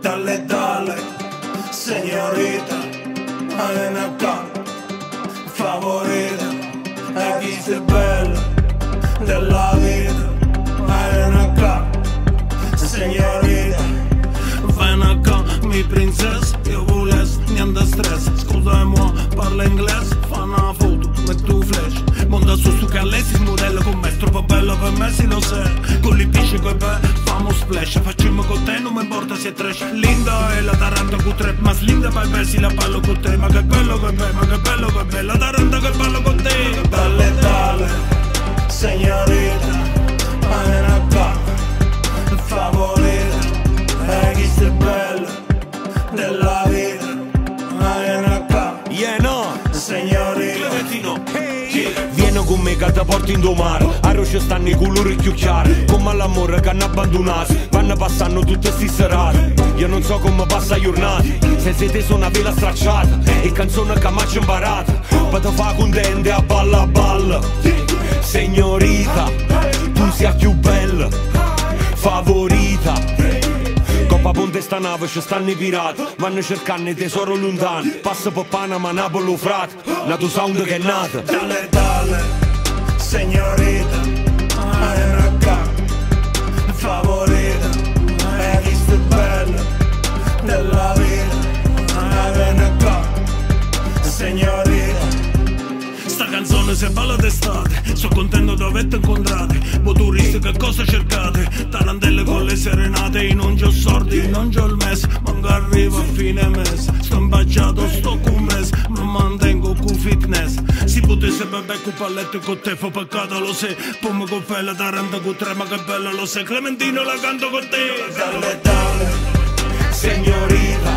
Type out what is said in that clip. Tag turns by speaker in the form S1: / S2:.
S1: Dalle, dalle, signorita, ANK, favorita, e chi sei bella della vita, ANK, signorita, VNK, mi princessa, io voles, niente stress, scusa-moi, parla inglese, fa una foto, metto flash, monta su stu callesi, modello con me, troppo bello per me, si lo sai, con li pisci coi be, famo splash, facciamo con te, non mi importa se è trash, linda è la taranta con tre, ma slinda per versi la ballo con te, ma che bello che be, ma che bello che be, la taranta che ballo con te, dalle dalle, signorita, ANK, favorita, e chi sei bella della vita, ANK,
S2: Yeah, no.
S1: signorita,
S2: Vieni con me che ti porti in mare A roce stanno i colori più chiari Come all'amore che hanno abbandonato Vanno passando tutte sti serate Io non so come passa giornate Se siete su una vela stracciata E canzone che mi ha imparato Per te fa contente a balla a balla. Signorita Ponte sta nave ci stanno i pirati Vanno cercando tesoro lontano Passa per Panama, Napoli, frate Nato sound che è nata
S1: dalle dalle, signorita, ANK, favorita, e chi sei bella della vita, ANK, signorita. Sta canzone se balla d'estate Sono contento di averti incontrati Voi turisti che cosa cercate? Tarantelle con le serenate Io non mese Manco arrivo a fine mese Sto imbaggiato, sto con Mi mantengo con fitness. Si potesse bere con palletto con te Fa peccato lo sai Poi con fai la taranta con tre Ma che bella lo sai Clementino la canto con te. Dalle dalle
S2: Signorita